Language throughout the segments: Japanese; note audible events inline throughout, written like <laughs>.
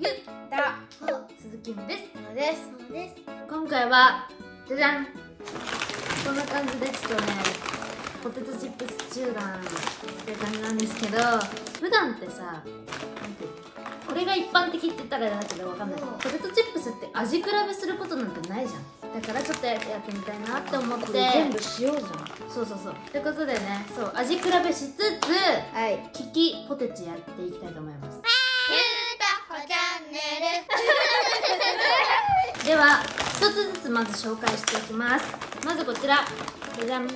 ゆだほ鈴木もです。うです。です。今回はじゃじゃん。こんな感じでちょっとねポテトチップス集団って感じなんですけど普段ってさこれが一般的って言ったらだけどわかんない。う。んポテトチップスって味比べすることなんてないじゃん。だからちょっとやってみたいなって思って。全部塩じゃん。そうそうそう。ということでねそう味比べしつつはい。キキポテチやっていきたいと思いますゆうたほチャンネでは一つずつまず紹介していきます。まずこちら。じゃん。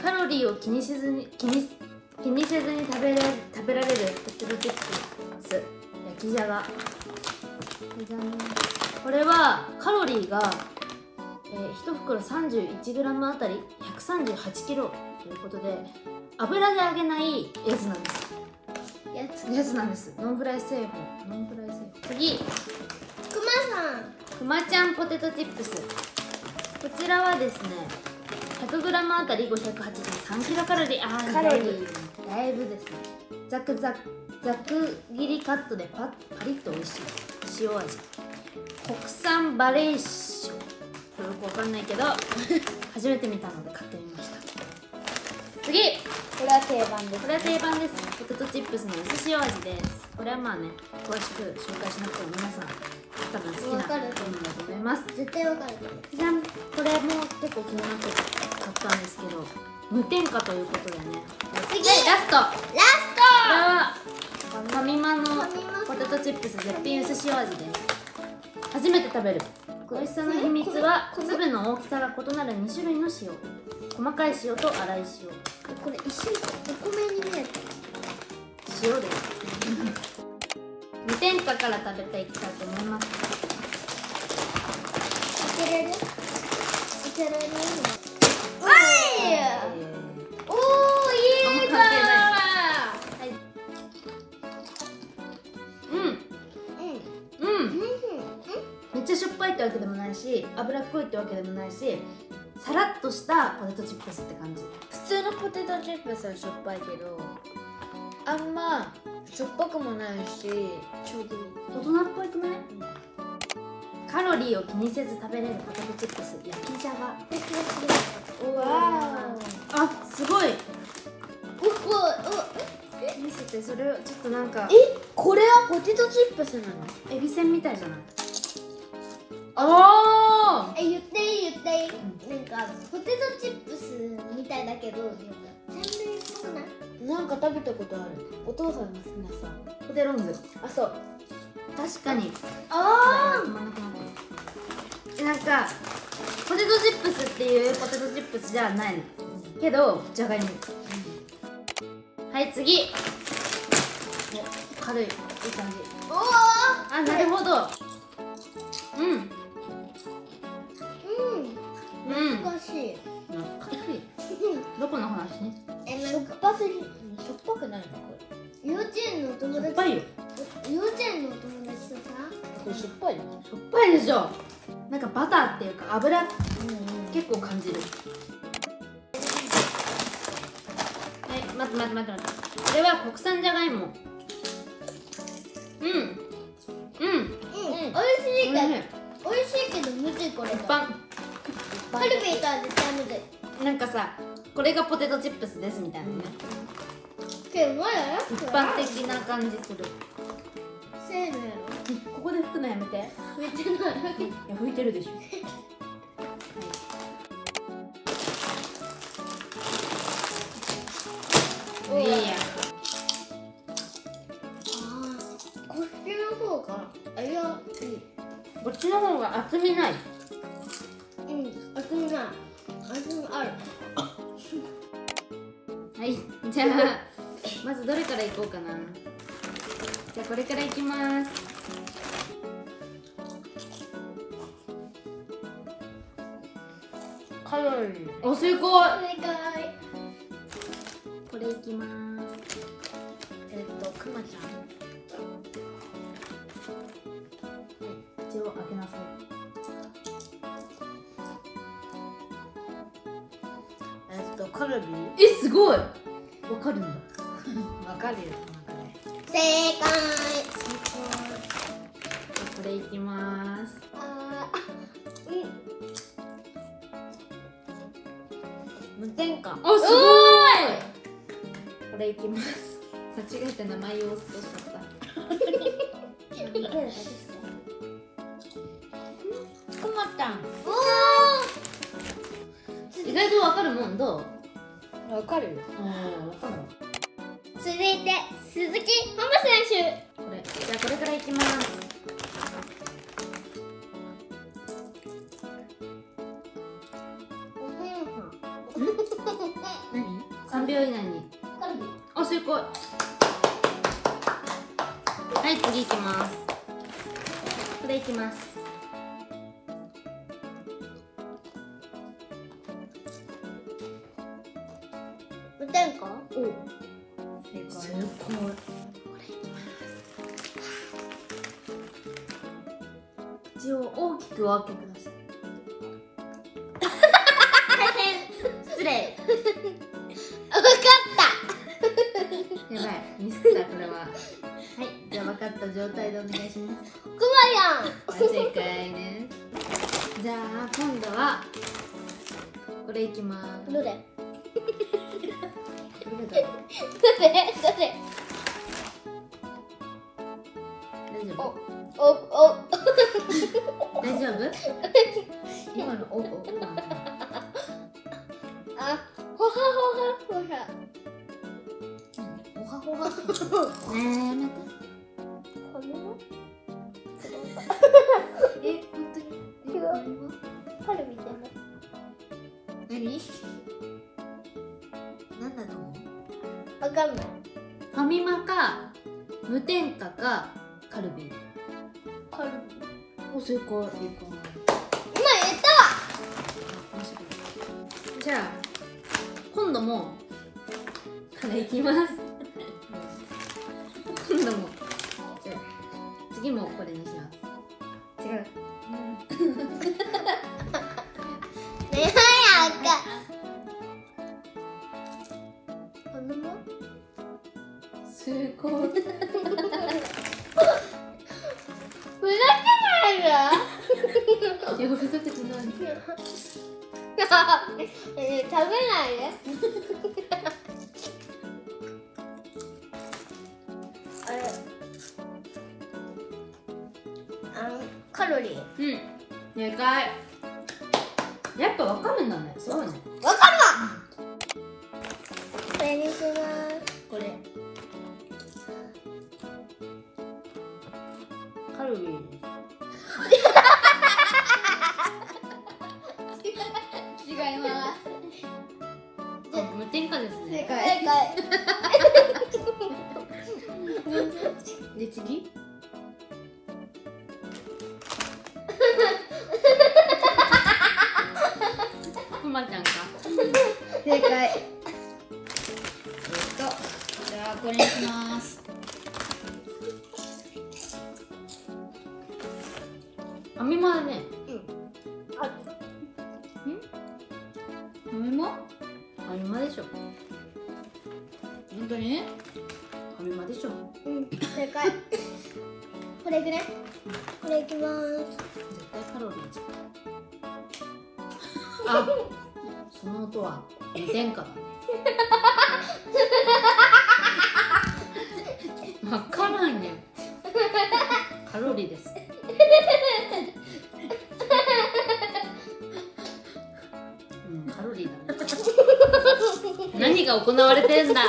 カロリーを気にせずに気に気にせずに食べれ食べられるポテトチップス焼きじゃが。じゃん。これはカロリーが、えー、1袋 31g あたり 138kg ということで油で揚げないやつなんです。やつやつなんです。ノンフライ製法ノンフライ製法次。くまさん。くまちゃんポテトチップス。こちらはですね 100g あたり583キロカロリー。あーカロリー。だいぶですね。ザクザクざく切りカットでパパリッと美味しい塩味。国産バレーションよくわかんないけど初めて見たので買ってみました。次。これは定番ですこれは定番です。ポテトチップスの薄塩味です。これはまあね詳しく紹介しなくても皆さん多分好きなと思います。絶対わかるじゃん。これも結構気になって買ったんですけど無添加ということでね。次。でラスト。ラこれはファミマのポテトチップス絶品薄塩味です。初めて食べる。美味しさの秘密は粒の大きさが異なる2種類の塩。細かい塩と粗い塩。スこれ一緒にお米に見えた塩です無添加から食べていきたいと思いますいけれるいけいおーいいじゃん。はいうん。うん。うん。うんめっちゃしょっぱいってわけでもないし脂っこいってわけでもないしさらっとしたポテトチップスって感じ。普通のポテトチップスはしょっぱいけどあんましょっぱくもないしちょうどいい大人っぽいくない、カロリーを気にせず食べれるポテトチップス焼きじゃがうわあすごい。見せてそれをちょっとなんかえ？これはポテトチップスなの？エビせんみたいじゃない？あえ言っていい言っていい。なんかポテトチップスみたいだけどなんか食べたことある。お父さんが好きなさ。ポテロングあそう。確かに。あ止まんなんかポテトチップスっていうポテトチップスじゃないの。けどじゃがいも。はい次。お軽い。いい感じ。おおあなるほど。うんうんうんしょなんかバターっていうか油？うん結構感じる。はい待って待って待って待って。これは国産じゃがいも。うん。うん。うん。美味しいけどうん。美味しいけどむずいこれ。一般。カルビーとは絶対むずい。なんかさこれがポテトチップスですみたいなね。けどまだ一般的な感じするせーのやろここで拭くのやめて。いやめっちゃなる拭いてるでしょ。いいや。あこっちの方が味がい。いこっちの方が厚みない。うん味がない。味がある。はいじゃあまずどれからいこうかなじゃあこれからいきます。カロリー。お成功お願い。これいきます。えっとくまちゃん。口を開けなさい。えっとカロリー。えすごい。わかるんだ。わかるよ。なんかね正解。れいきます。あーうん。無添加。おすごい。これいきます。間違えて名前を押すとしちゃった。くまちゃん。お意外とわかるもん。どうわかるよああわかる続いて鈴木ママ選これじゃあこれからいきます。何？三秒以内に。あ正解はい次いきます。これいきます正解すごいこれいきます口を大きくお開けください大変失礼。分かったやばいミスったこれははいじゃあ分かった状態でお願いしますクマやん正解ですじゃあ今度はこれいきますどれどれだろうどれどれ大丈夫？おお大丈夫？今のおおお。あほはほはほは。おはほは。<laughs> ねえやめてわかんない。ファミマか無添加かカルビー。春お正解正解今言った！じゃあ今度もこれいきます今度もじゃあ次もこれにします。違う。ね <laughs> すごいふざけないでいやふざけてない。食べないであれあのカロリーうん正解やっぱわかるんだね。すごいね。わかるカルビー違います。あ無添加です正ね。解正解で次？<laughs> <laughs> くまちゃんか。正解。えっとじゃあこれにします飲みもファミマでしょ。本当に？ファミマでしょ。うん正解これいくねこれいきます。絶対カロリーじゃん。あその音は。無添加だが行われてんだ。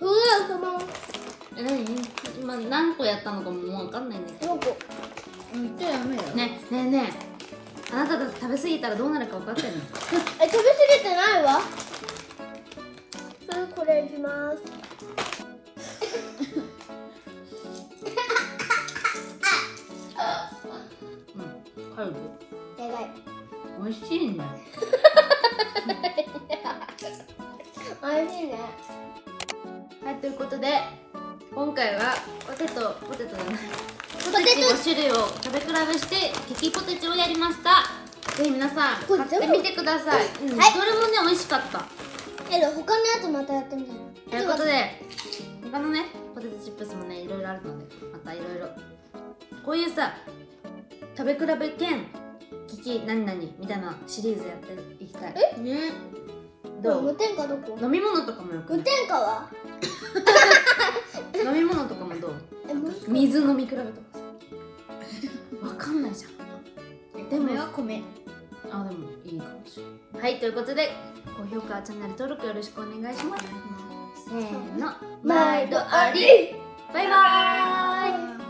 うわその。え何今何個やったのかももうわかんないんだけこ？の子うん言っちゃダメだよどねえねえねえ。あなたが食べ過ぎたらどうなるか分かってんの？<laughs> え食べ過ぎてないわ。それこれいきます。うんカルビ正解美味しいね <laughs> おいしいね。はいということで今回はポテトポテトじゃないポテチ5種類を食べ比べして激ポテチをやりました。ぜひ皆さん買ってみてください、うん。はいどれもね美味しかった。え他のやつまたやってみたいなということで他のねポテトチップスもねいろいろああるのでまたいろいろ。こういうさ食べ比べ兼聞き何々みたいなシリーズやっていきたい。ね。どう？無添加どこ？飲み物とかもよく無添加は？飲み物とかもどう？え無水飲み比べとかさ。わかんないじゃん。でも米は米。あでもいいかもしれない。はいということで高評価チャンネル登録よろしくお願いします。せーの。毎度あり。バイバーイ